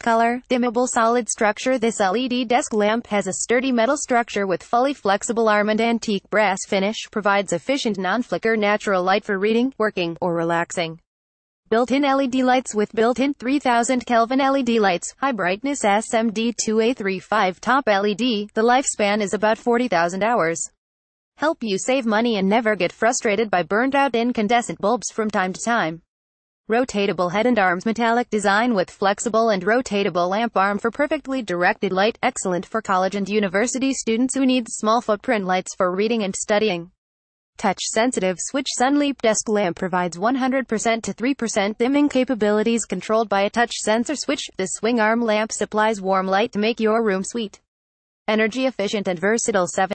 Color, dimmable solid structure This LED desk lamp has a sturdy metal structure with fully flexible arm and antique brass finish, provides efficient non-flicker natural light for reading, working, or relaxing. Built-in LED lights with built-in 3000 Kelvin LED lights, high brightness SMD2835 top LED, the lifespan is about 40,000 hours. Help you save money and never get frustrated by burned out incandescent bulbs from time to time. Rotatable head and arms metallic design with flexible and rotatable lamp arm for perfectly directed light, excellent for college and university students who need small footprint lights for reading and studying. Touch-sensitive switch Sunllipe desk lamp provides 100% to 3% dimming capabilities controlled by a touch sensor switch. The swing arm lamp supplies warm light to make your room sweet. Energy efficient and versatile 7